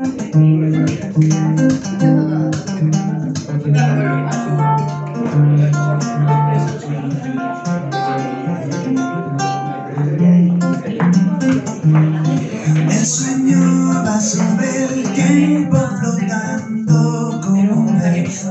El sueño va sobre el tiempo flotando como un pez.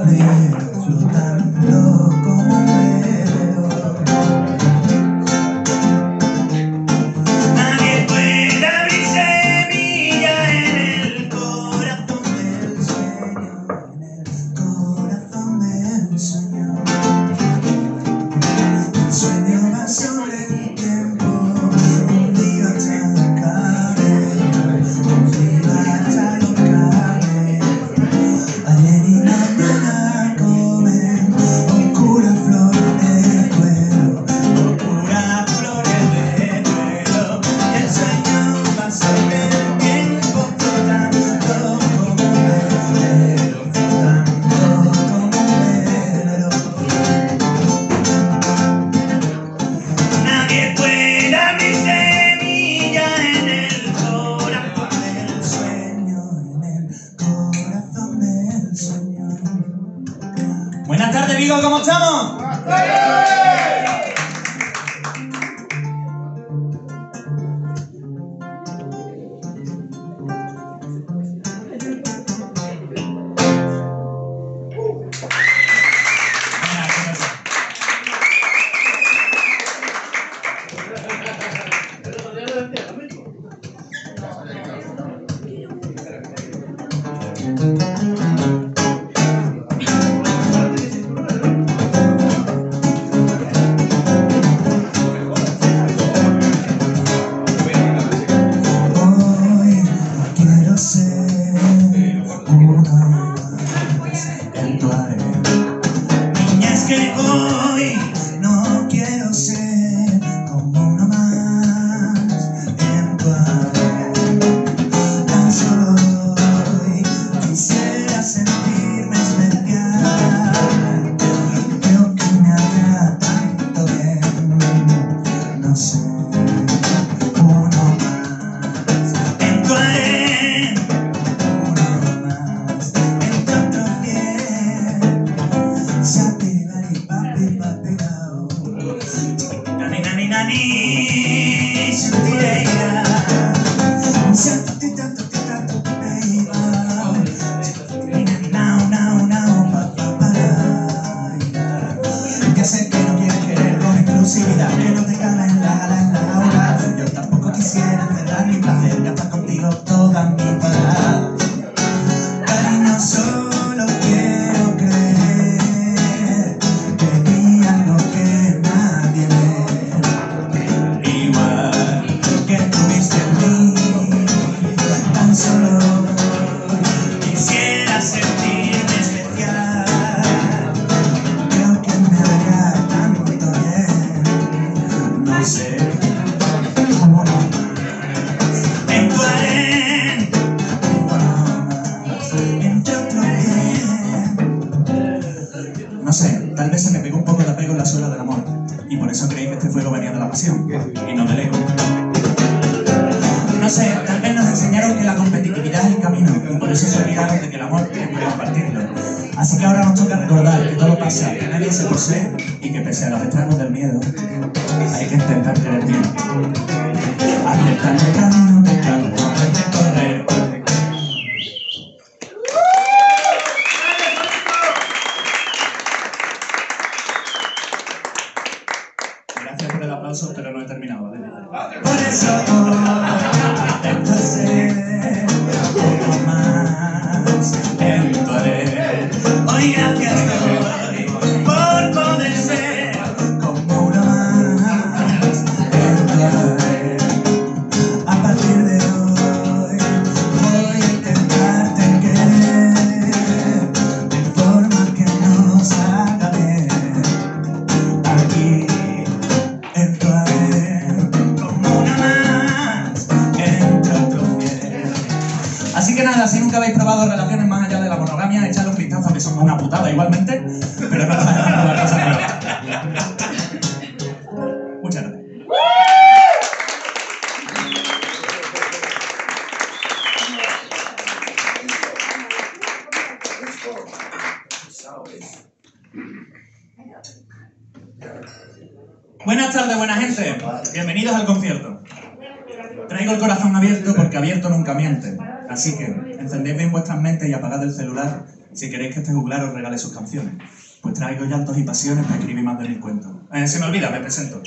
Y apagad el celular si queréis que este juglar os regale sus canciones. Pues traigo llantos y pasiones para escribir más de mil cuentos. Eh, se me olvida, me presento.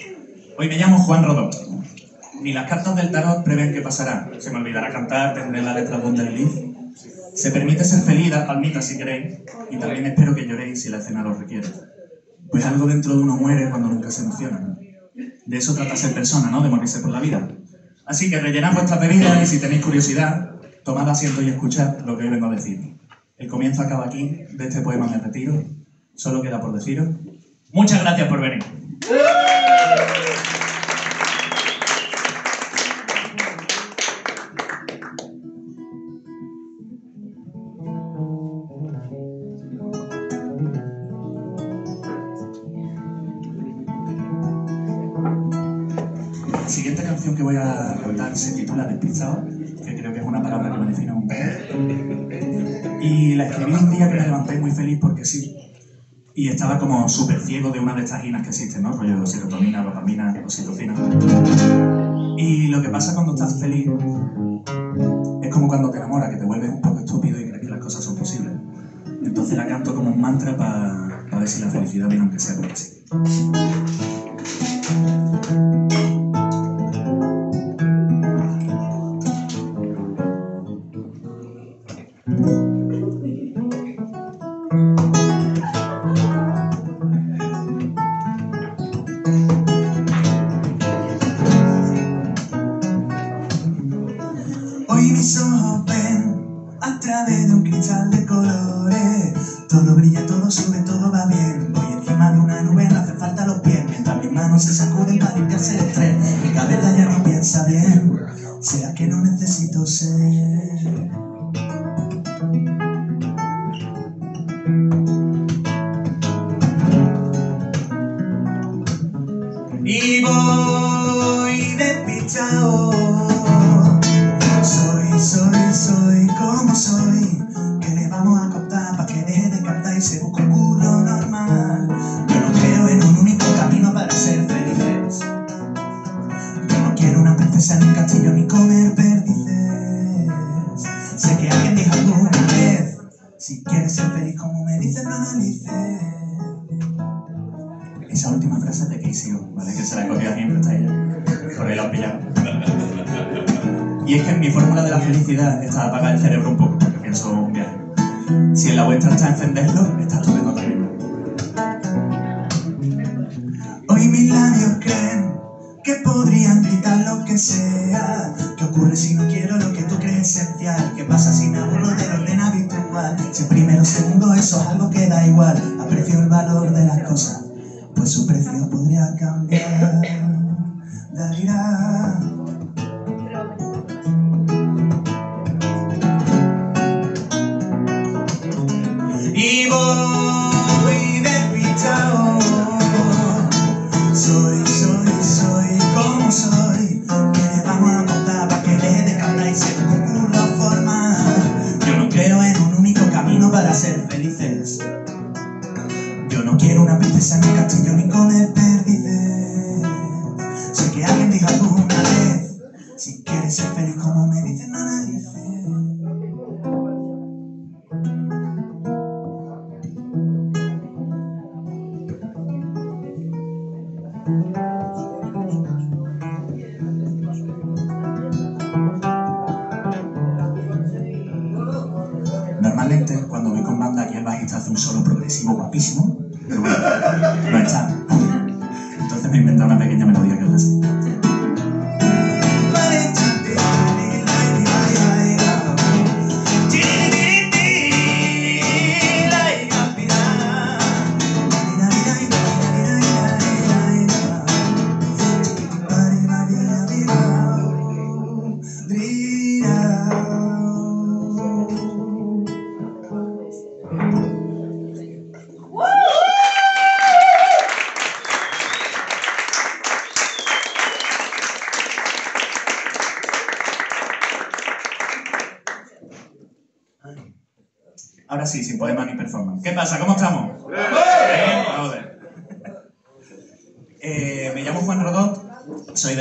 Hoy me llamo Juan Rodó. Ni las cartas del tarot prevén qué pasará. Se me olvidará cantar, tendré la letra de un desliz. Se permite ser feliz, dar palmitas si queréis. Y también espero que lloréis si la escena lo requiere. Pues algo dentro de uno muere cuando nunca se emociona. De eso trata ser persona, ¿no? De morirse por la vida. Así que rellenad vuestras bebidas y si tenéis curiosidad, tomad asiento y escuchad lo que hoy vengo a decir. El comienzo acaba aquí, de este poema me retiro. Solo queda por deciros. Muchas gracias por venir. La siguiente canción que voy a cantar se titula Despistado, que creo que es una palabra que me define un poco. Y la escribí un día que me levanté muy feliz porque sí. Y estaba como súper ciego de una de estas ginas que existen, ¿no? Rollo serotonina, dopamina, oxitocina. Y lo que pasa cuando estás feliz es como cuando te enamoras, que te vuelves un poco estúpido y crees que las cosas son posibles. Entonces la canto como un mantra para ver si la felicidad viene aunque sea porque sí. ¿Qué ocurre si no quiero lo que tú crees esencial? ¿Qué pasa si me aburro del orden habitual? Si primero segundo eso es algo que da igual.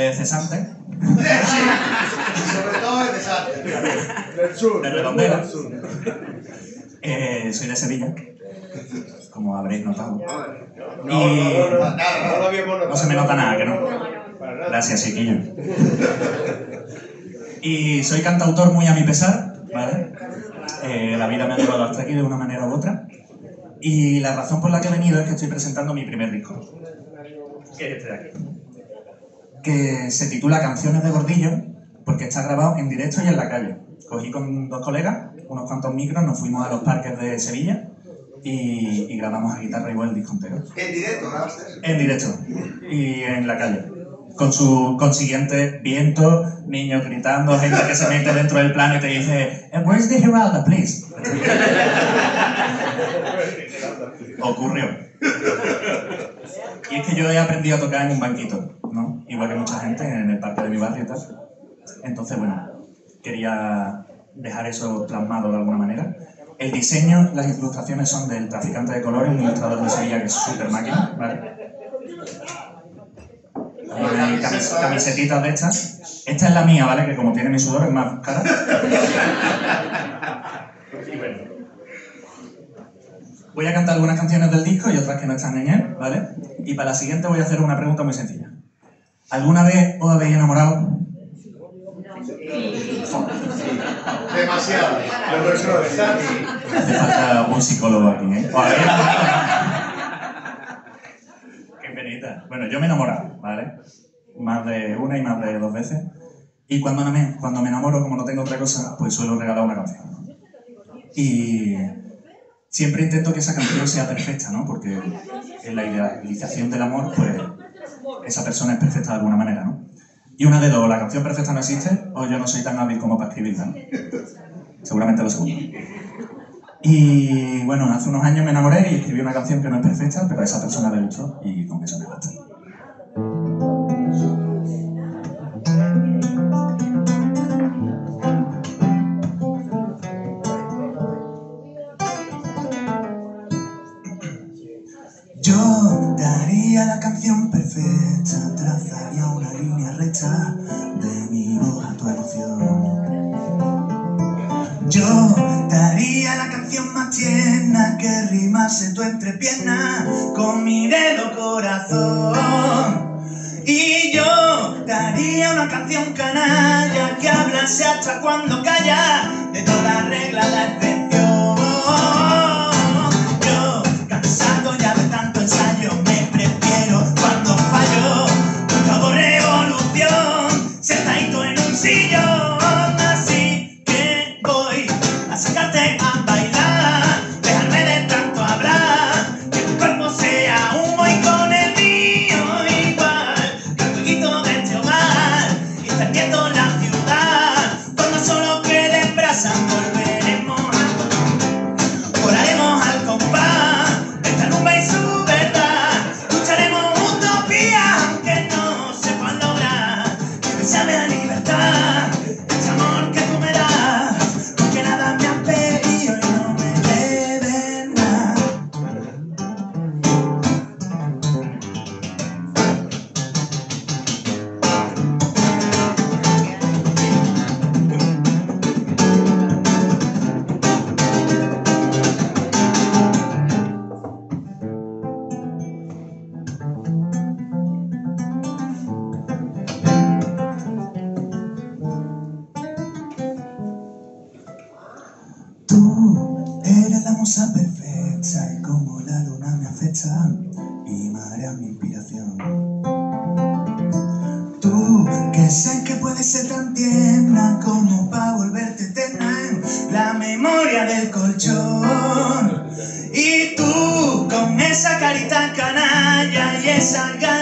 De Cesante. Sobre todo. Del sur. De Redondela. Del. Eh, soy de Sevilla, como habréis notado. No, Y- no, no, no, no se me nota nada, que no. Gracias, chiquillo. Y soy cantautor muy a mi pesar, ¿vale? Eh, la vida me ha llevado hasta aquí de una manera u otra. Y la razón por la que he venido es que estoy presentando mi primer disco. Que es este de aquí. Que se titula Canciones de Gordillo, porque está grabado en directo y en la calle. Cogí con dos colegas, unos cuantos micros, nos fuimos a los parques de Sevilla y, y grabamos a guitarra y el disco entero. En directo, grabaste. En directo y en la calle. Con su consiguiente viento, niños gritando, gente que se mete dentro del plano y te dice, "Eh, Where's the Giralda, please? Ocurrió. Y es que yo he aprendido a tocar en un banquito, ¿no? Igual que mucha gente en el parque de mi barrio y tal. Entonces, bueno, quería dejar eso plasmado de alguna manera. El diseño, las ilustraciones son del traficante de colores, un ilustrador de Sevilla que es súper máquina, ¿vale? Camisetitas de estas. Esta es la mía, ¿vale? Que como tiene mi sudor es más cara. Y bueno. Voy a cantar algunas canciones del disco y otras que no están en él, ¿vale? Y para la siguiente voy a hacer una pregunta muy sencilla. ¿Alguna vez os habéis enamorado? Demasiado. Lo nuestro está. Hace falta un psicólogo aquí, ¿eh? Qué penita. Bueno, yo me he enamorado, ¿vale? Más de una y más de dos veces. Y cuando, me, cuando me enamoro, como no tengo otra cosa, pues suelo regalar una canción. Y siempre intento que esa canción sea perfecta, ¿no? Porque en la idealización del amor, pues esa persona es perfecta de alguna manera, ¿no? Y una de dos, la canción perfecta no existe, o yo no soy tan hábil como para escribirla, ¿no? Seguramente lo segundo. Y bueno, hace unos años me enamoré y escribí una canción que no es perfecta, pero a esa persona le gustó y con eso me basta. Perfecta, trazaría una línea recta de mi voz a tu emoción. Yo daría la canción más tierna que rimase tu entrepierna con mi dedo corazón. Y yo daría una canción canalla que hablase hasta cuando Que sé que puedes ser tan tierna como para volverte eterna la memoria del colchón. Y tú con esa carita canalla y esas ganas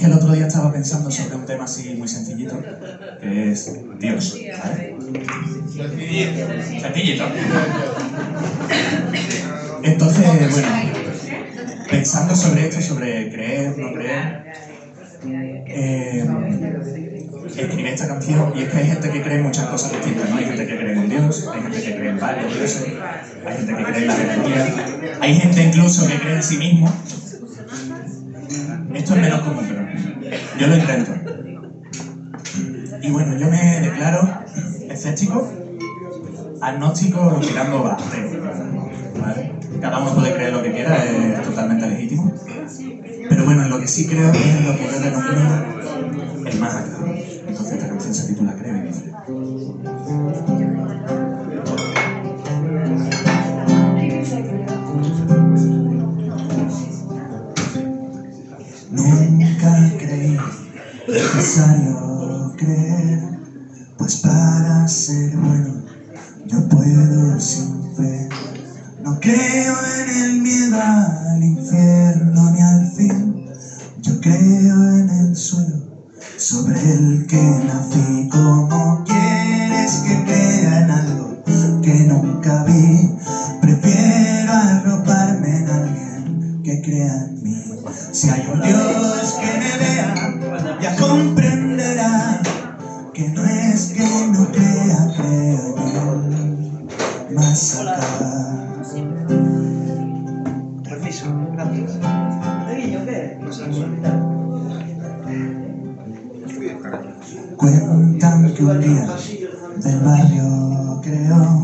es que el otro día estaba pensando sobre un tema así muy sencillito, que es Dios. ¿sabes? Sencillito. Entonces, bueno, pensando sobre esto, sobre creer, no creer, eh, escribí esta canción y es que hay gente que cree en muchas cosas distintas, ¿no? Hay gente que cree en Dios, hay gente que cree en varios dioses, hay gente que cree en la jerarquía, hay gente incluso que cree en sí mismo. Esto es menos común, pero yo lo intento. Y bueno, yo me declaro escéptico, agnóstico, tirando a ¿vale? Cada uno puede creer lo que quiera, es totalmente legítimo. Pero bueno, en lo que sí creo es en lo que yo denomino el más acá. Entonces esta canción se titula Creo necesario creer, pues para ser bueno yo puedo sin fe. No creo en el miedo al infierno ni al fin, yo creo en el suelo sobre el que nací. Cuentan que un día del barrio creó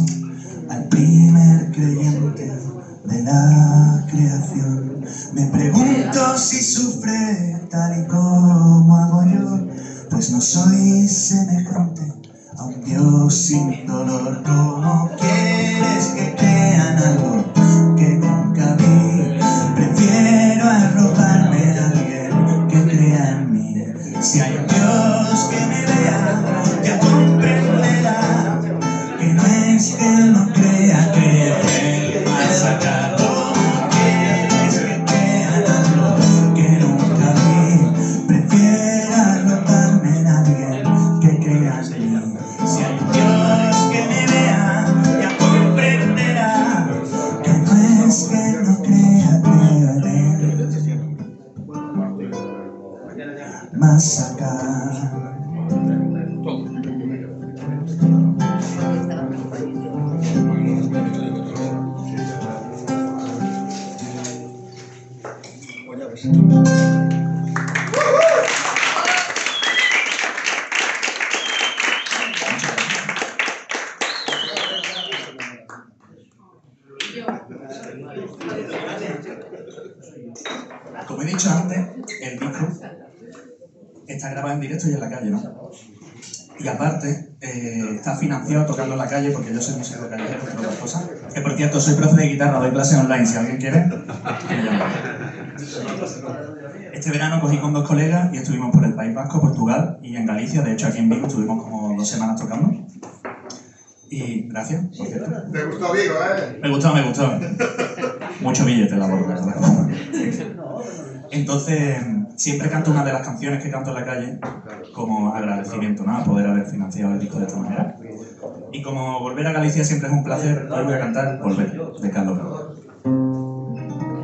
online, si alguien quiere. que me llame. Este verano cogí con dos colegas y estuvimos por el País Vasco, Portugal y en Galicia. De hecho, aquí en Vigo estuvimos como dos semanas tocando. Y gracias, por cierto. Te gustó Vigo, ¿eh? Me gustó, me gustó. Mucho billete la boca, ¿verdad? Entonces, siempre canto una de las canciones que canto en la calle como agradecimiento ¿no? a poder haber financiado el disco de esta manera. Y como volver a Galicia siempre es un placer, hoy voy a cantar Volver, de Carlos Bravo. Thank you.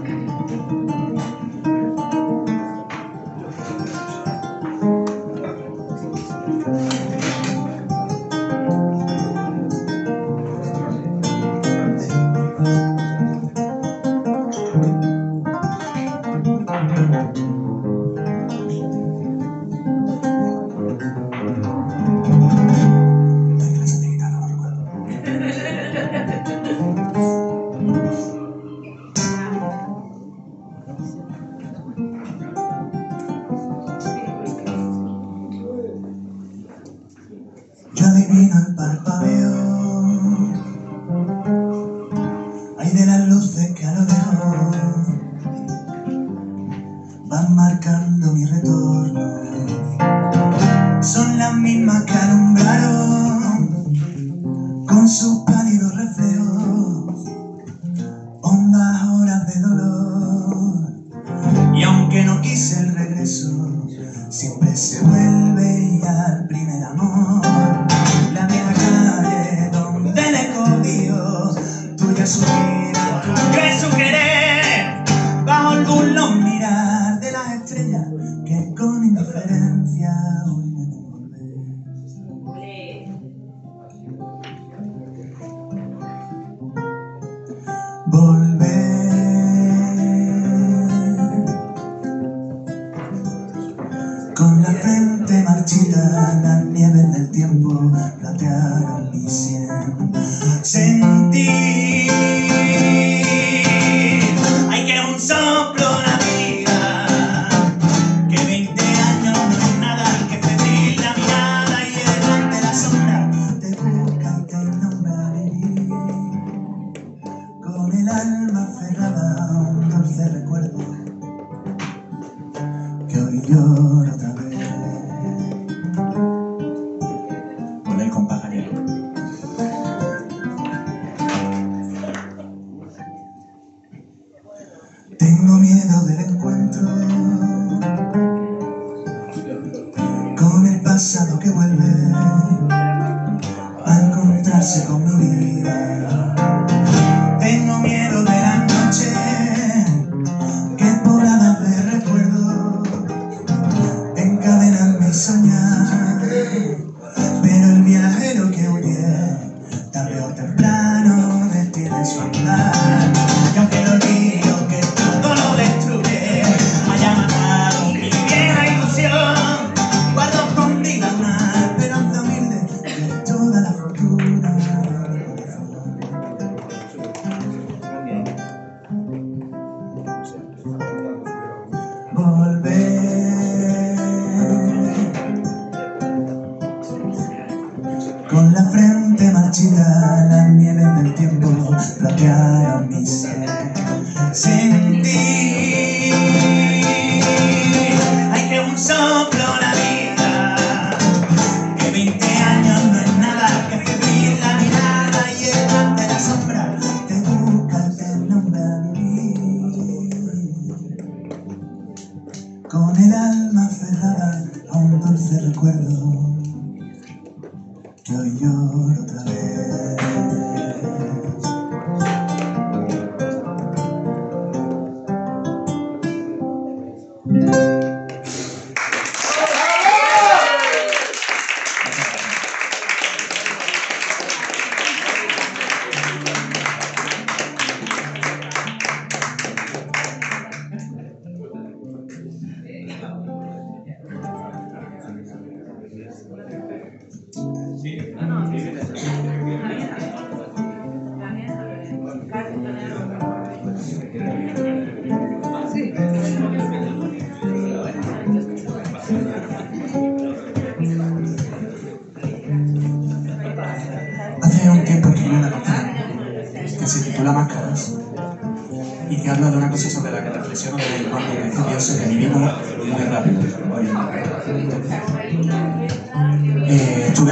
alma cerrada.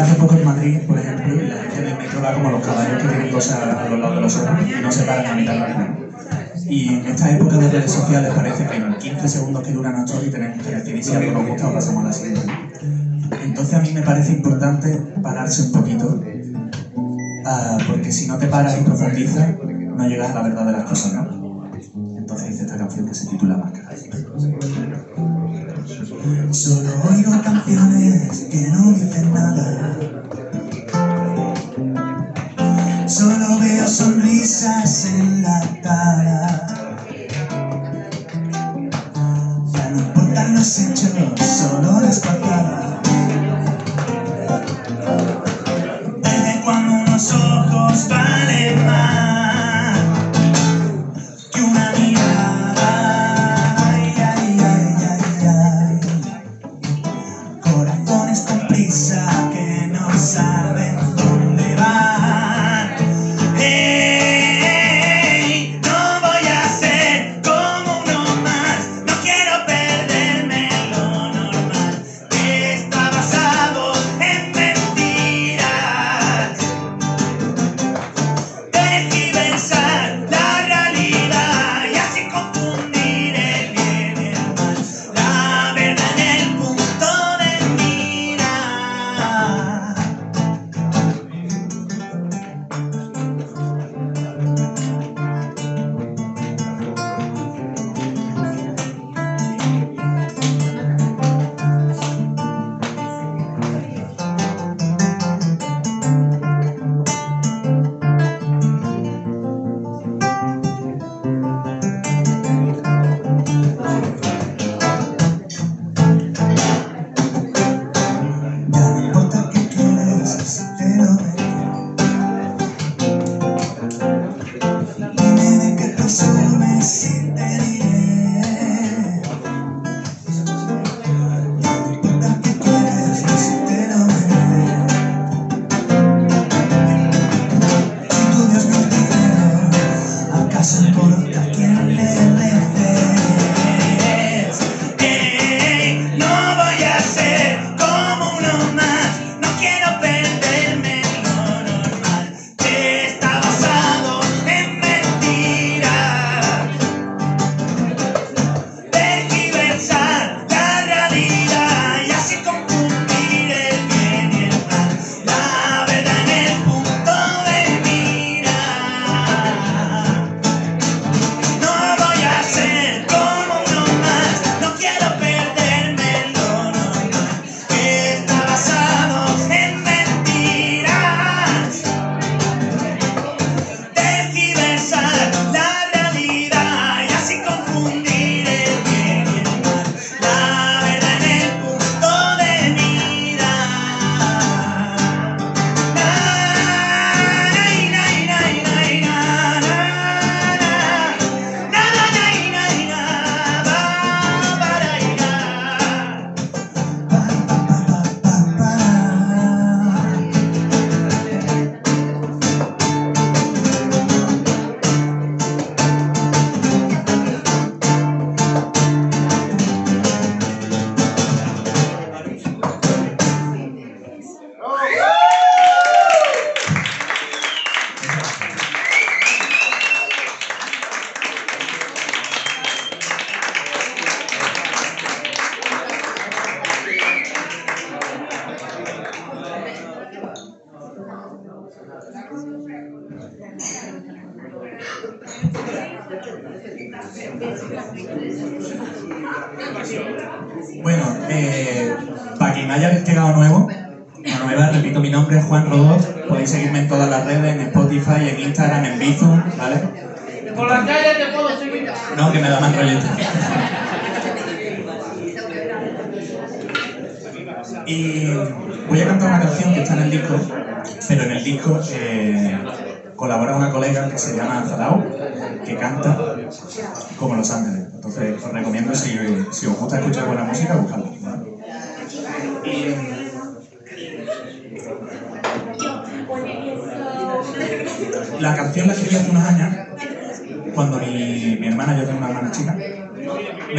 hace poco en Madrid, por ejemplo, la gente del metro va como los caballos que tienen cosas a los lados de los ojos y no se paran a mitad de la Y en esta época de redes sociales parece que en 15 segundos que dura una story tenemos que decidir si algo nos gusta o pasamos a la siguiente. Entonces a mí me parece importante pararse un poquito, uh, porque si no te paras y profundizas, no llegas a la verdad de las cosas, ¿no? Entonces hice esta canción que se titula Máscara.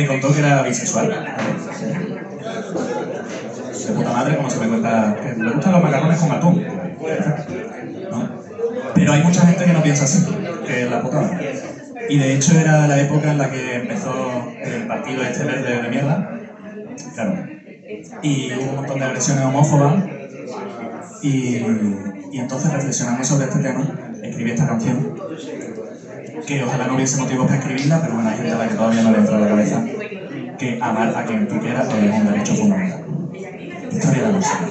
me contó que era bisexual. De puta madre, como se me cuenta, que me gustan los macarrones con atún. ¿No? Pero hay mucha gente que no piensa así, que es la puta madre. Y de hecho era la época en la que empezó el partido este verde de mierda. Claro. Y hubo un montón de agresiones homófobas. Y, y entonces reflexionando sobre este tema, escribí esta canción que ojalá no hubiese motivos para escribirla, pero bueno, hay gente a la que todavía no le entra en la cabeza que amar a quien tú quieras es un derecho fundamental. Historia de la música.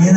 ಏನ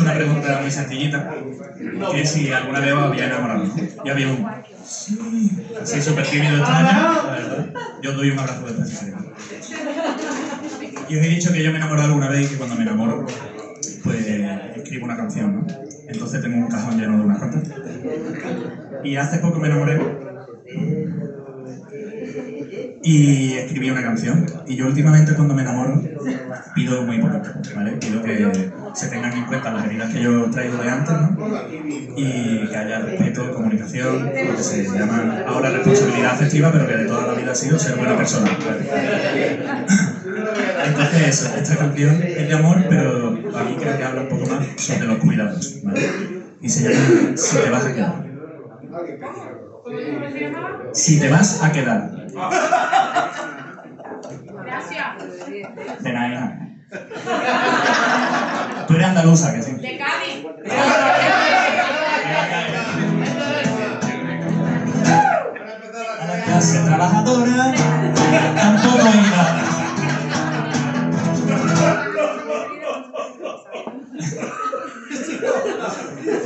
una pregunta muy sencillita, que si alguna vez os había enamorado. ¿no? Y había un sí, así súper tímido extraño, la verdad. Yo doy un abrazo de presencia. Y os he dicho que yo me he enamorado alguna vez y que cuando me enamoro, pues escribo una canción, ¿no? Entonces tengo un cajón lleno de unas cuantas. Y hace poco me enamoré y escribí una canción. Y yo últimamente cuando me enamoro pido muy poquito, ¿vale? Pido que se tengan en cuenta las heridas que yo he traído de antes, ¿no? Y que haya respeto, comunicación, lo que se llama ahora responsabilidad afectiva, pero que de toda la vida ha sido ser buena persona. ¿vale? Entonces, eso, esta canción es de amor, pero a mí creo que habla un poco más sobre los cuidados, ¿vale? Y se llama Si te vas a quedar. Si te vas a quedar. Gracias. De nada. Tú eres andaluza, que sí. De Cádiz. A la clase trabajadora tampoco.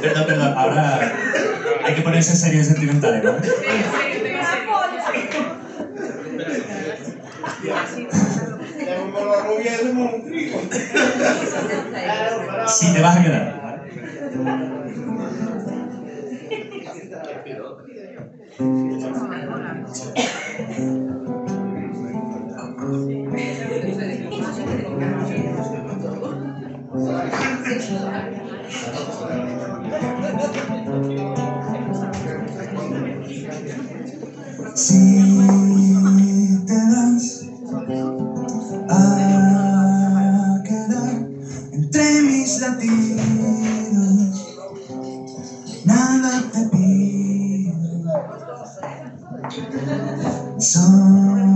Perdón, perdón, ahora hay que ponerse serio y sentimental, ¿no? Trigo. Si te vas a quedar. Solo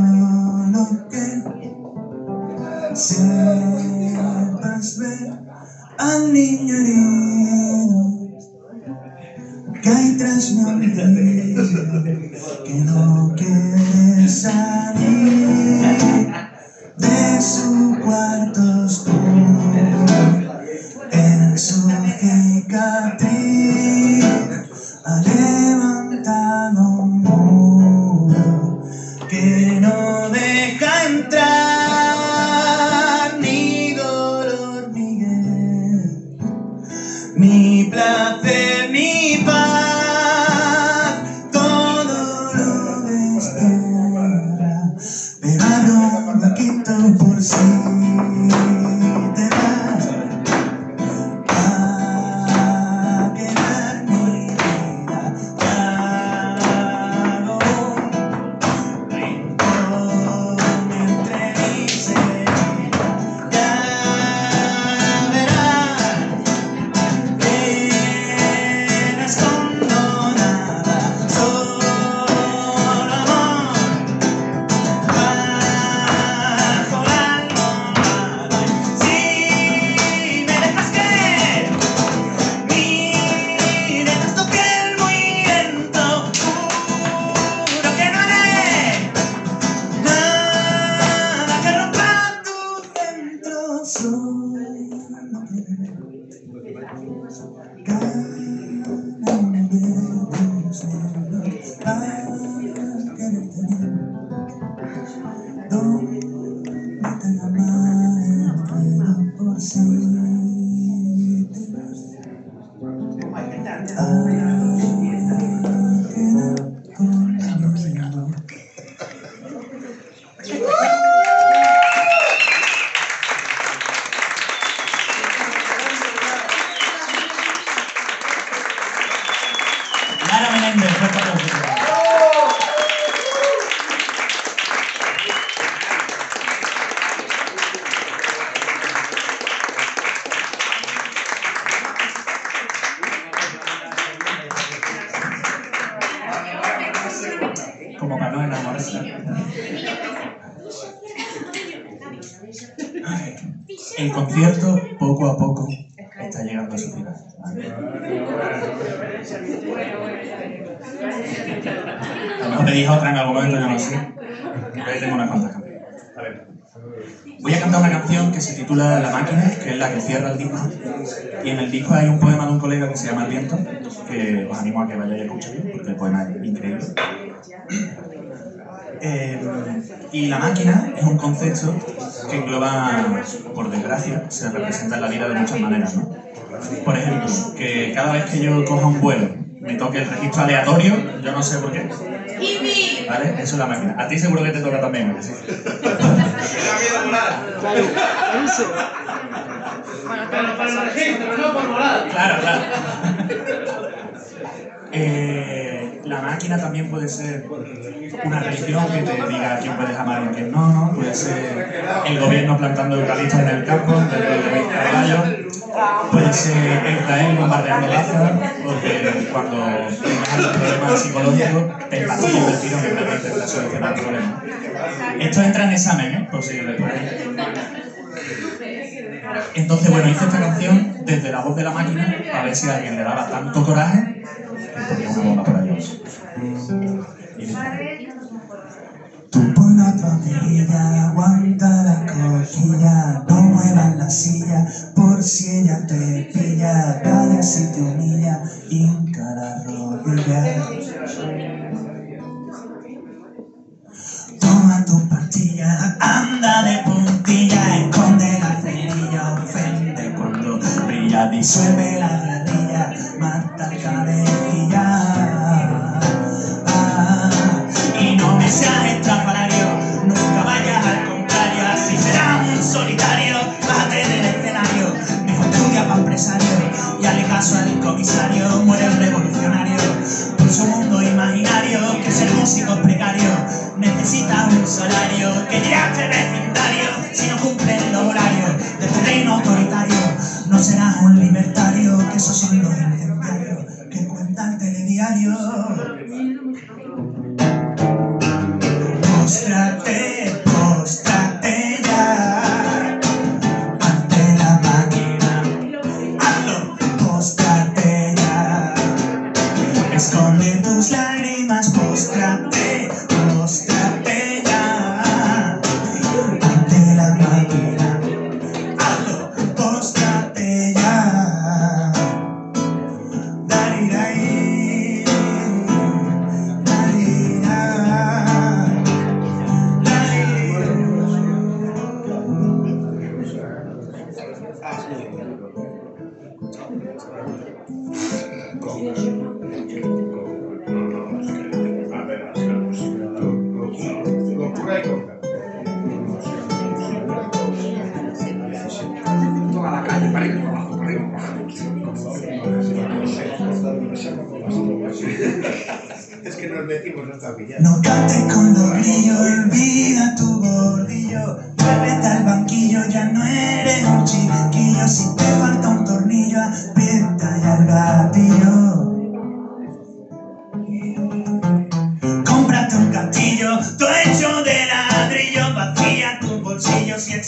que se titula La máquina, que es la que cierra el disco. Y en el disco hay un poema de un colega que se llama El viento, que os animo a que vayáis a escucharlo, porque el poema es increíble. Eh, y la máquina es un concepto que engloba, por desgracia, se representa en la vida de muchas maneras, ¿no? Por ejemplo, que cada vez que yo coja un vuelo me toque el registro aleatorio, yo no sé por qué. ¿Vale? Eso es la máquina. A ti seguro que te toca también, Claro, eso. Pero para el registro, no por volar. Claro, claro. Eh, la máquina también puede ser una religión que te diga a quién puedes amar y a quién no, ¿no? Puede ser el gobierno plantando eucaliptos en el campo, dentro del caballo. Puede ser Israel bombardeando Gaza, porque cuando tengas algún problema psicológico, te en el plan de intentar solucionar el problema. Esto entra en examen, ¿eh? Por si después. Entonces, bueno, hice esta canción desde la voz de la máquina a ver si alguien le daba tanto coraje que ponía una bomba por ahí. Y Tú pon la tortilla, aguanta la cosquilla, no muevas la silla, por si ella te pilla, dale si te humilla, hinca la rodilla. Toma tu pastilla, anda de puntilla, esconde la cerilla, ofende cuando brilla, disuelve la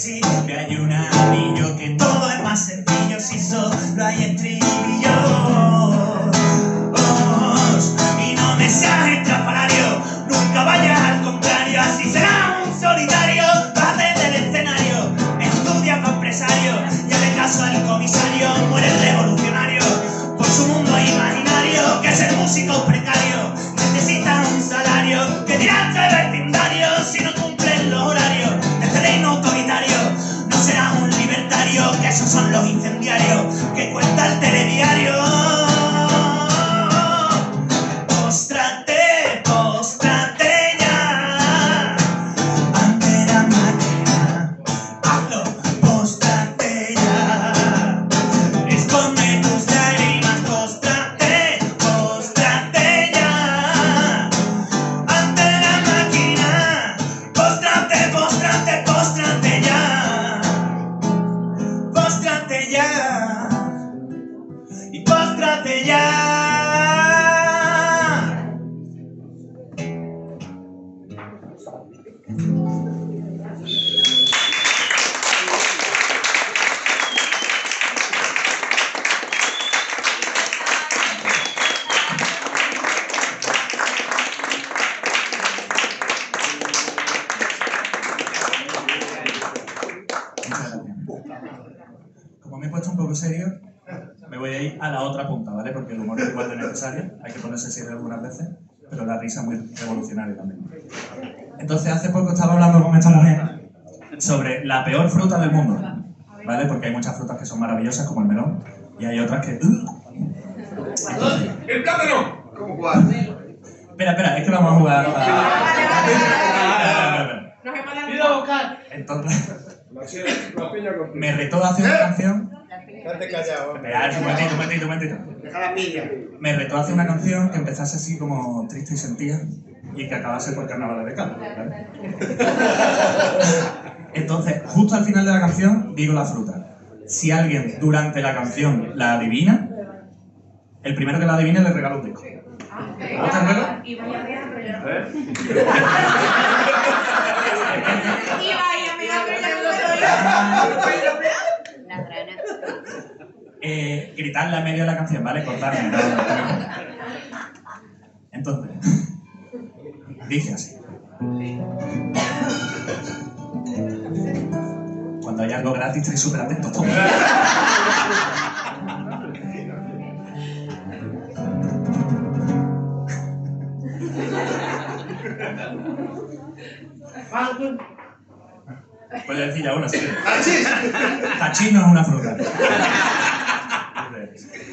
sexy. Maravillosas, como el melón, y hay otras que... Entonces, ¡El plátano! ¿Cómo cuál? espera, espera, es que vamos a jugar a... Nos hemos a buscar. Entonces, me retó a hacer una canción... Quédate callado. Espera, un momentito, un momentito, un momentito. Deja la piña. me retó a hacer una canción que empezase así como triste y sentida y que acabase por Carnaval de Cádiz. ¿vale? Entonces, justo al final de la canción, digo la fruta. Si alguien durante la canción la adivina, el primero que la adivine le regalo un disco. ¿No te? Y vaya a. ¿Eh? Y vaya a ver, pero yo no puedo ir. La grana. Eh, gritarle a medio de la canción, ¿vale? Cortarme. Entonces, dice así. Cuando hay algo gratis, estoy súper atento. Toma. Vamos, tú. Puedes decir ya una, sí. ¡Achis! Tachín no es una fruta.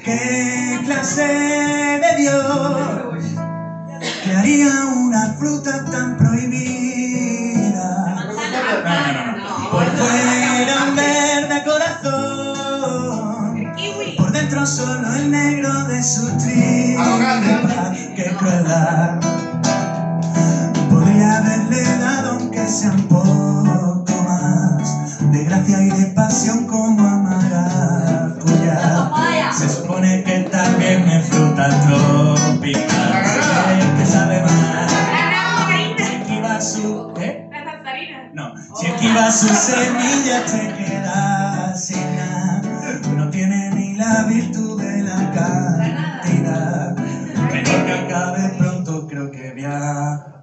¿Qué clase de Dios crearía una fruta tan prohibida? No, no, no, no. Por un verde corazón, por dentro solo el negro de su tripa. ¡Qué crueldad! Podría haberle dado aunque sea un poco más de gracia y de pasión como a maracuyá. Se supone que también es fruta tropical, esquiva su semilla te quedas sin nada. No tiene ni la virtud de la cantidad. Mejor que acabe pronto, creo que voy a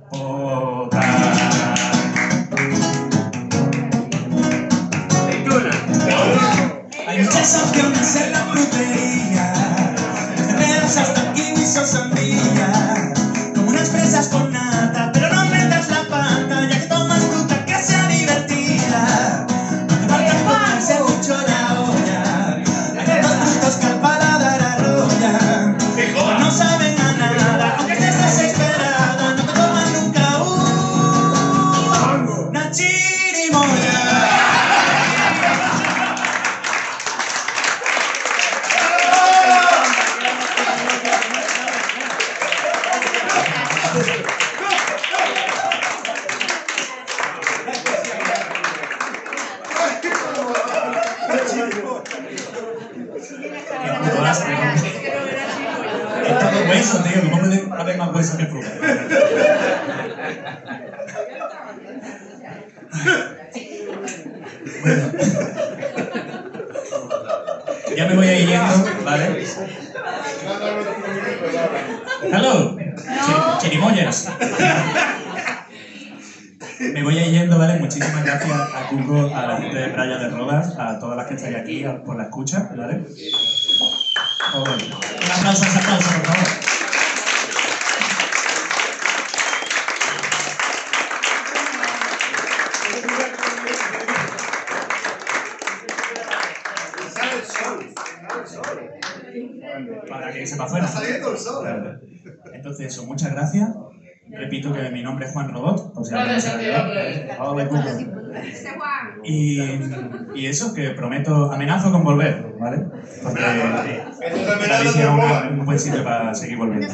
eso, que prometo, amenazo con volver, ¿ale? Porque Galicia es una- boba. un buen sitio para seguir volviendo.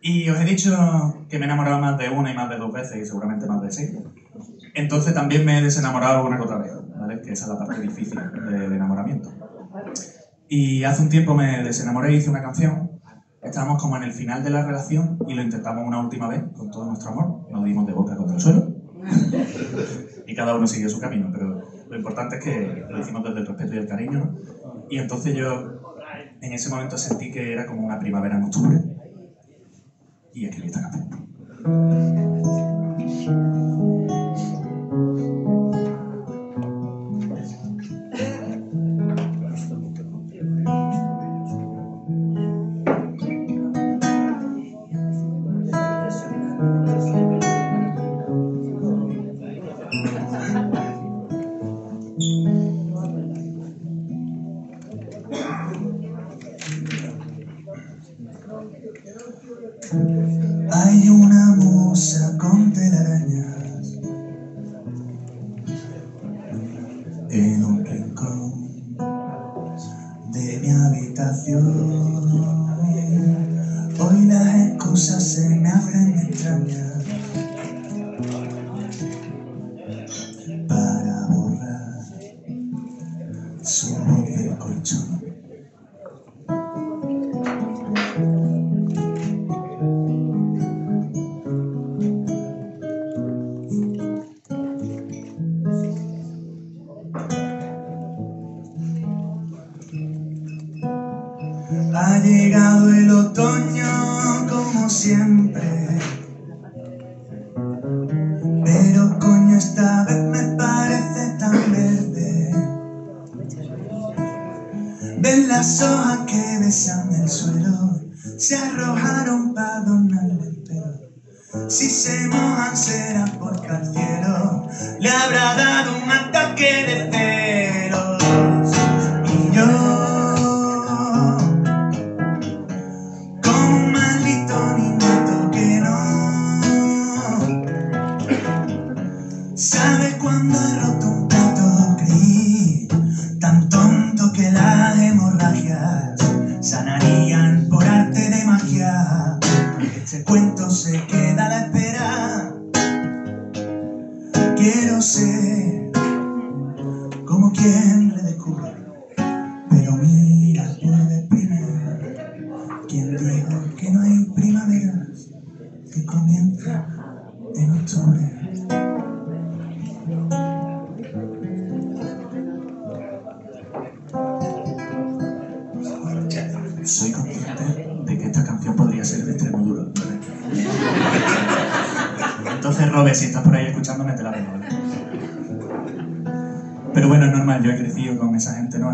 Y os he dicho que me he enamorado más de una y más de dos veces y seguramente más de seis. Entonces también me he desenamorado una que otra vez, ¿vale? Que esa es la parte difícil del enamoramiento. Y hace un tiempo me desenamoré y hice una canción. Estábamos como en el final de la relación y lo intentamos una última vez con todo nuestro amor. Nos dimos de boca contra el suelo. y cada uno siguió su camino, pero lo importante es que lo hicimos desde el respeto y el cariño. ¿no? Y entonces yo en ese momento sentí que era como una primavera en octubre y escribí esta canción.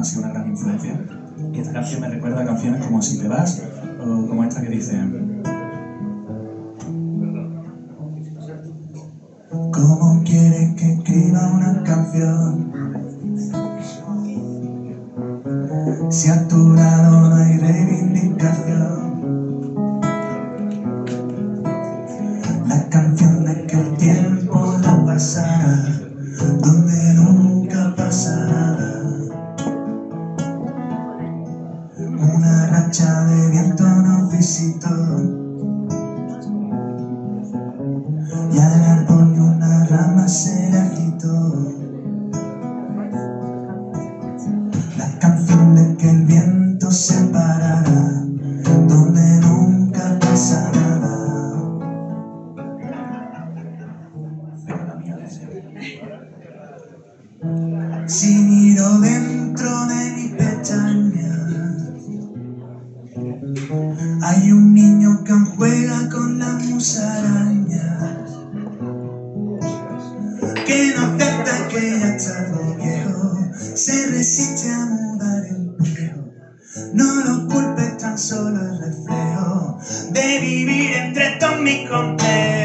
han sido una gran influencia. Y esta canción me recuerda a canciones como Si te vas o como esta que dice... se resiste a mudar el viejo. No lo culpes, tan solo el reflejo de vivir entre todos mis complejos.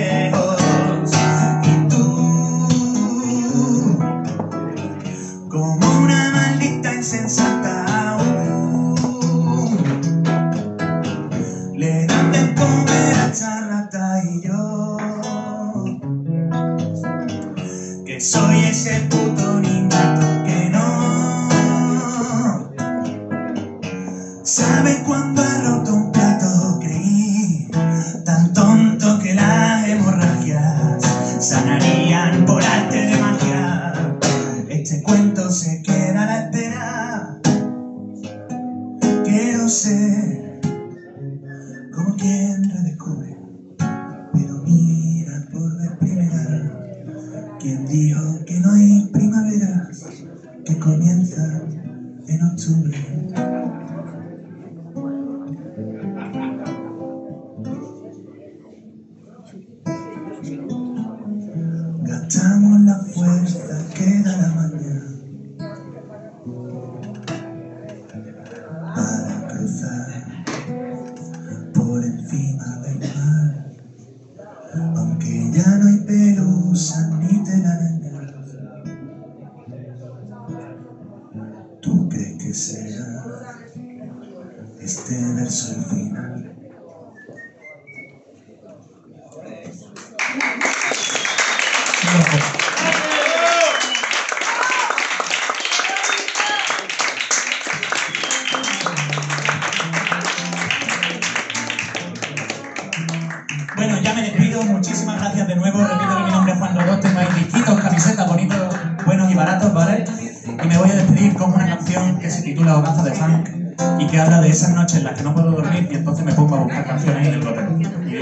de esas noches en las que no puedo dormir y entonces me pongo a buscar canciones en el hotel. Y.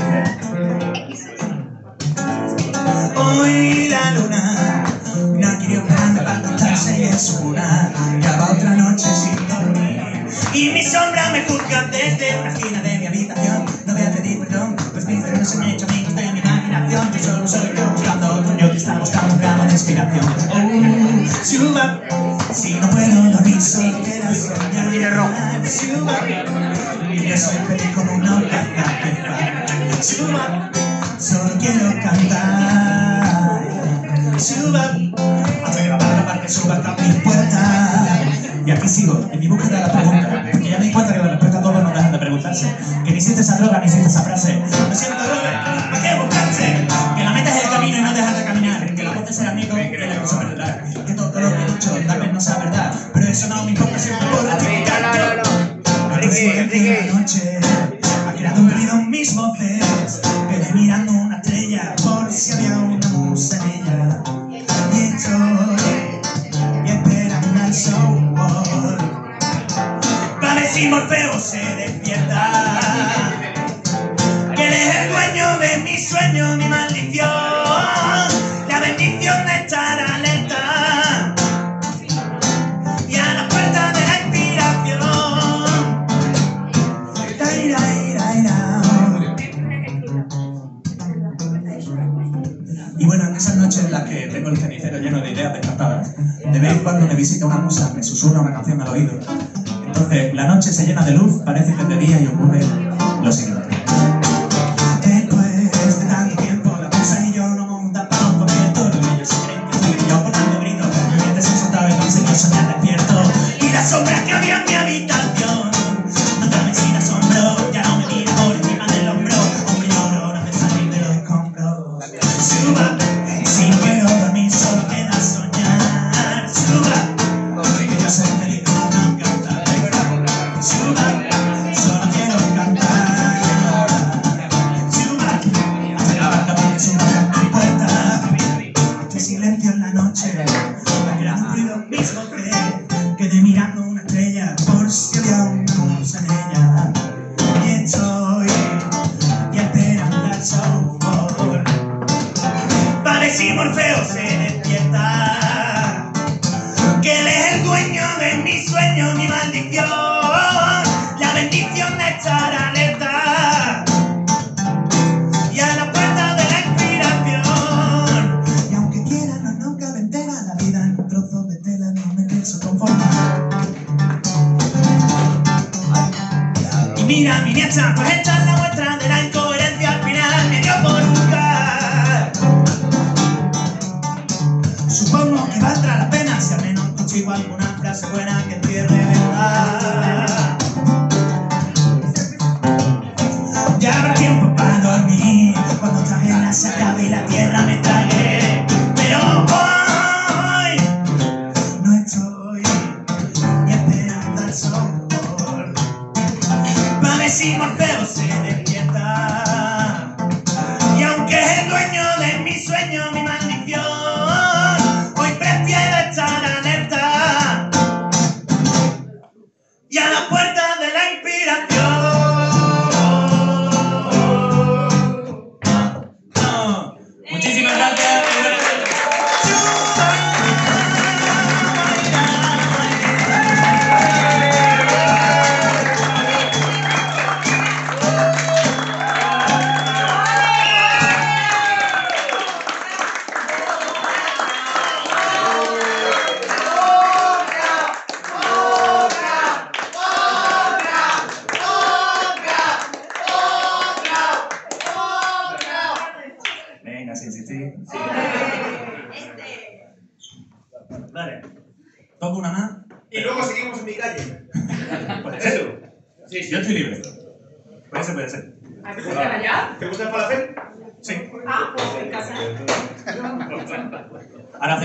Hoy la luna no quiere levantarse y es una acaba otra noche sin dormir y mi sombra me juzga desde una esquina de mi habitación no voy a pedir perdón pues mis se me han hecho amigos de mi imaginación yo solo soy yo buscando otro yo que está buscando un gramo de inspiración oh, si no puedo dormir Yes, pretty como out.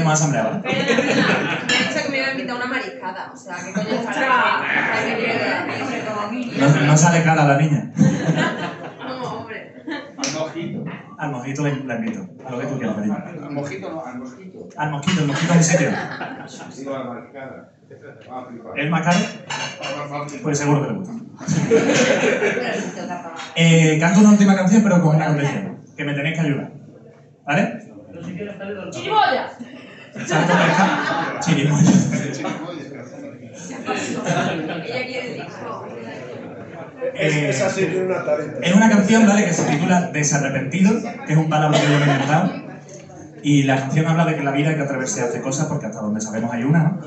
más hambre ahora. Pero me ha dicho que me iba a una maricada. O sea, ¿qué coño es para no, no sale cara la niña. No, hombre. Al mojito. Al mojito le, le invito. A lo que tú quieras, cariño. Al, al mojito no, al mosquito. Al mosquito, el mosquito es mi sitio. Digo, más este caro? Pues seguro que le gusta. eh, canto una última canción, pero con una condición. Que me tenéis que ayudar. ¿Vale? ¡Chiribollas! Ella quiere decir. Eh, Esa sí tiene una tarita. Es una canción, ¿vale? Que se titula Desarrepentido, que es un palabra que yo me he inventado. Y la canción habla de que la vida hay que atreverse a hacer cosas porque hasta donde sabemos hay una, ¿no?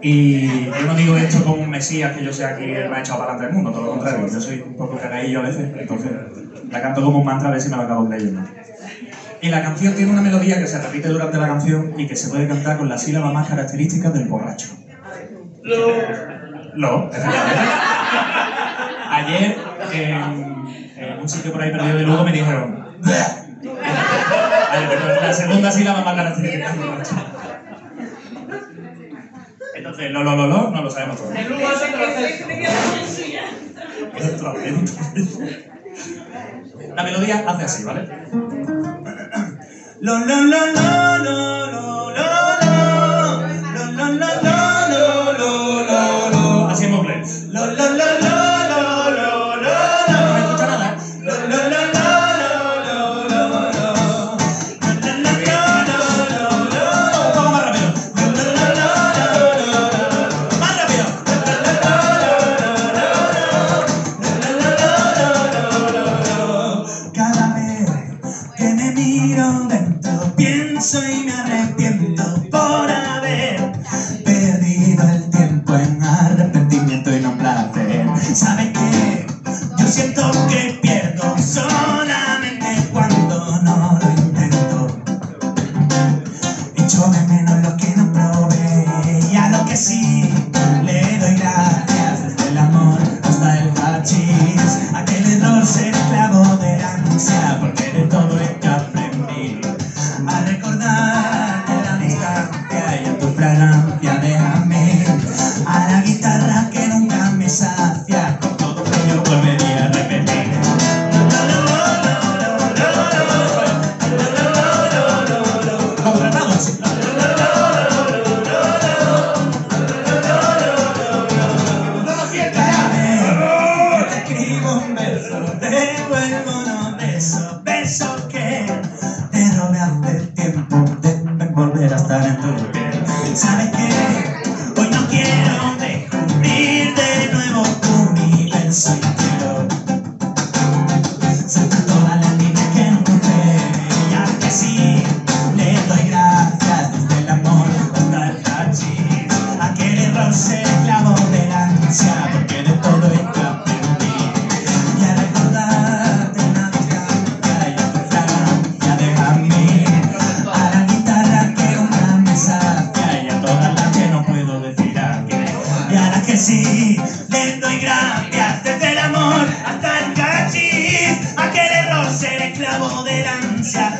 Y yo no digo esto como un mesías que yo sea aquí el más echado para adelante del mundo, todo lo contrario. Yo soy un poco cagadillo a veces, entonces la canto como un mantra a ver si me lo acabo leyendo. Y la canción tiene una melodía que se repite durante la canción y que se puede cantar con la sílaba más característica del borracho. Lo, efectivamente. Ayer, en, en un sitio por ahí perdido de Lugo, me dijeron. La segunda sílaba más característica del borracho. Entonces, lo, lo, lo, lo, no lo sabemos todos. El Lugo lo haces. Dentro, dentro. La melodía hace así, ¿vale? Lo, lo, lo, lo, lo, lo. La